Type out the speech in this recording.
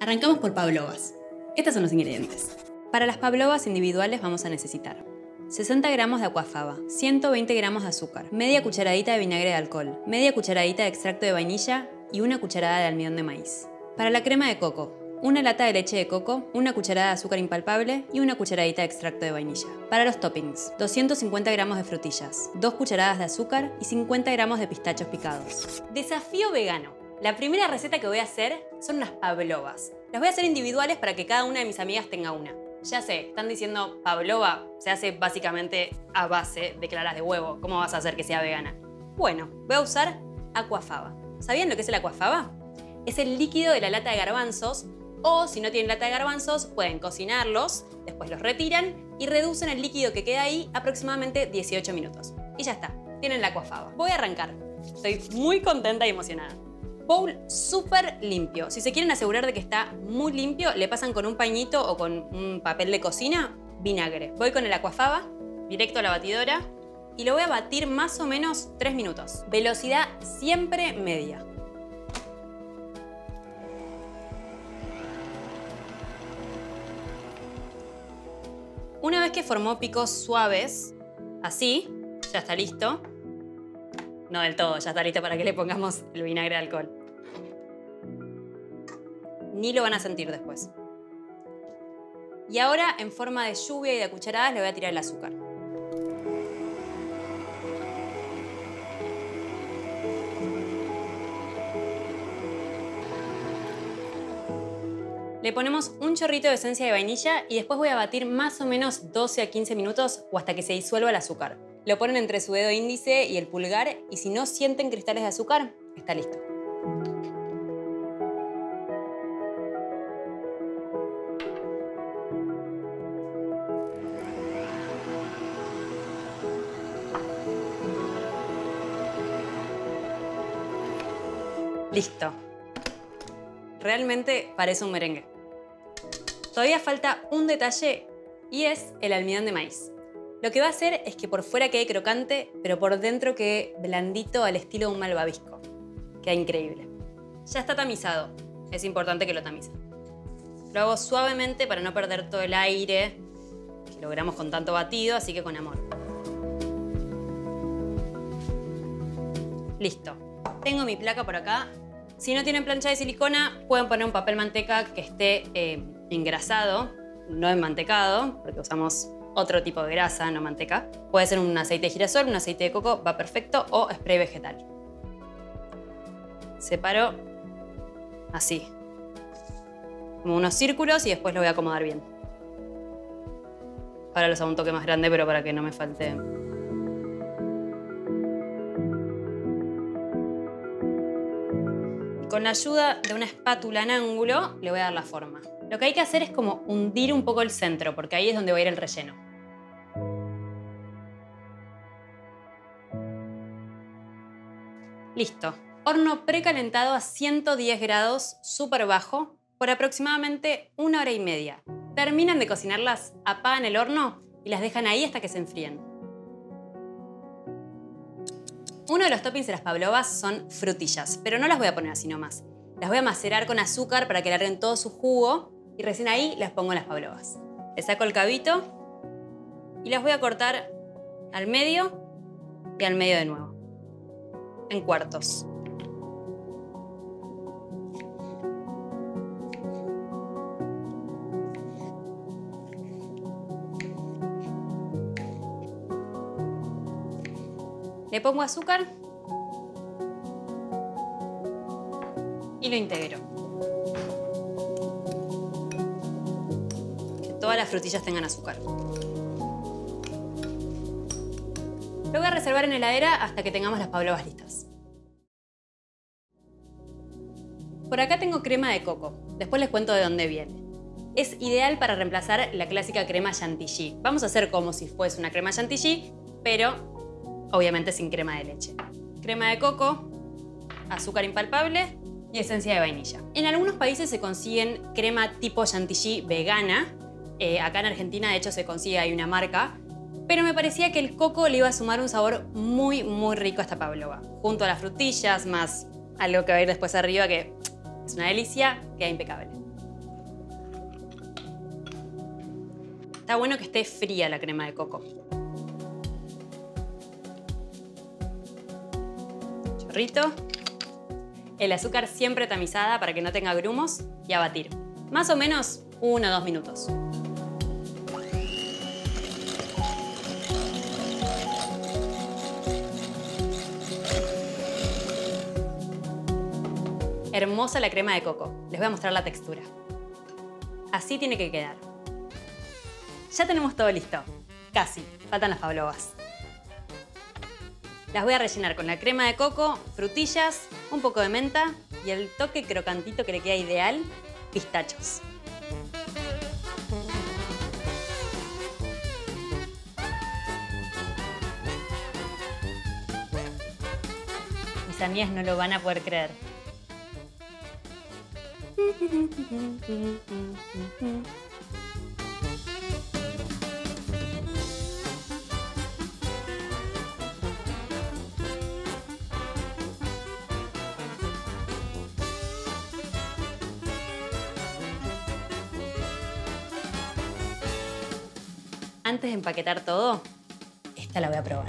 Arrancamos por pavlovas. Estos son los ingredientes. Para las pavlovas individuales vamos a necesitar 60 gramos de acuafaba, 120 gramos de azúcar, media cucharadita de vinagre de alcohol, media cucharadita de extracto de vainilla y una cucharada de almidón de maíz. Para la crema de coco, una lata de leche de coco, una cucharada de azúcar impalpable y una cucharadita de extracto de vainilla. Para los toppings, 250 gramos de frutillas, 2 cucharadas de azúcar y 50 gramos de pistachos picados. Desafío vegano. La primera receta que voy a hacer son unas pavlovas. Las voy a hacer individuales para que cada una de mis amigas tenga una. Ya sé, están diciendo pavlova se hace básicamente a base de claras de huevo. ¿Cómo vas a hacer que sea vegana? Bueno, voy a usar aquafaba. ¿Sabían lo que es el aquafaba? Es el líquido de la lata de garbanzos o si no tienen lata de garbanzos pueden cocinarlos, después los retiran y reducen el líquido que queda ahí aproximadamente 18 minutos. Y ya está, tienen la aquafaba. Voy a arrancar. Estoy muy contenta y emocionada. Bowl súper limpio. Si se quieren asegurar de que está muy limpio, le pasan con un pañito o con un papel de cocina vinagre. Voy con el aquafaba, directo a la batidora, y lo voy a batir más o menos 3 minutos. Velocidad siempre media. Una vez que formó picos suaves, así, ya está listo. No del todo, ya está listo para que le pongamos el vinagre de alcohol. Ni lo van a sentir después. Y ahora, en forma de lluvia y de cucharadas, le voy a tirar el azúcar. Le ponemos un chorrito de esencia de vainilla y después voy a batir más o menos 12 a 15 minutos o hasta que se disuelva el azúcar. Lo ponen entre su dedo índice y el pulgar y si no sienten cristales de azúcar, está listo. Listo. Realmente parece un merengue. Todavía falta un detalle y es el almidón de maíz. Lo que va a hacer es que por fuera quede crocante, pero por dentro quede blandito al estilo de un malvavisco. Queda increíble. Ya está tamizado. Es importante que lo tamice. Lo hago suavemente para no perder todo el aire que logramos con tanto batido, así que con amor. Listo. Tengo mi placa por acá si no tienen plancha de silicona, pueden poner un papel manteca que esté eh, engrasado, no enmantecado, porque usamos otro tipo de grasa, no manteca. Puede ser un aceite de girasol, un aceite de coco, va perfecto, o spray vegetal. Separo así, como unos círculos y después lo voy a acomodar bien. Ahora los hago un toque más grande, pero para que no me falte Con la ayuda de una espátula en ángulo le voy a dar la forma. Lo que hay que hacer es como hundir un poco el centro, porque ahí es donde va a ir el relleno. Listo. Horno precalentado a 110 grados, súper bajo, por aproximadamente una hora y media. Terminan de cocinarlas, apagan el horno y las dejan ahí hasta que se enfríen. Uno de los toppings de las pavlovas son frutillas, pero no las voy a poner así nomás. Las voy a macerar con azúcar para que larguen todo su jugo y recién ahí las pongo en las pavlovas. Le saco el cabito y las voy a cortar al medio y al medio de nuevo, en cuartos. Le pongo azúcar y lo integro. Que todas las frutillas tengan azúcar. Lo voy a reservar en heladera hasta que tengamos las pavlovas listas. Por acá tengo crema de coco. Después les cuento de dónde viene. Es ideal para reemplazar la clásica crema chantilly. Vamos a hacer como si fuese una crema chantilly, pero obviamente sin crema de leche. Crema de coco, azúcar impalpable y esencia de vainilla. En algunos países se consiguen crema tipo chantilly vegana. Eh, acá en Argentina, de hecho, se consigue, hay una marca. Pero me parecía que el coco le iba a sumar un sabor muy, muy rico a esta pavlova. Junto a las frutillas, más algo que va a ir después arriba, que es una delicia, queda impecable. Está bueno que esté fría la crema de coco. El azúcar siempre tamizada para que no tenga grumos y a batir. Más o menos uno o dos minutos. Hermosa la crema de coco. Les voy a mostrar la textura. Así tiene que quedar. Ya tenemos todo listo. Casi. Faltan las pavlovas. Las voy a rellenar con la crema de coco, frutillas, un poco de menta y el toque crocantito que le queda ideal, pistachos. Mis amigas no lo van a poder creer. Antes de empaquetar todo, esta la voy a probar.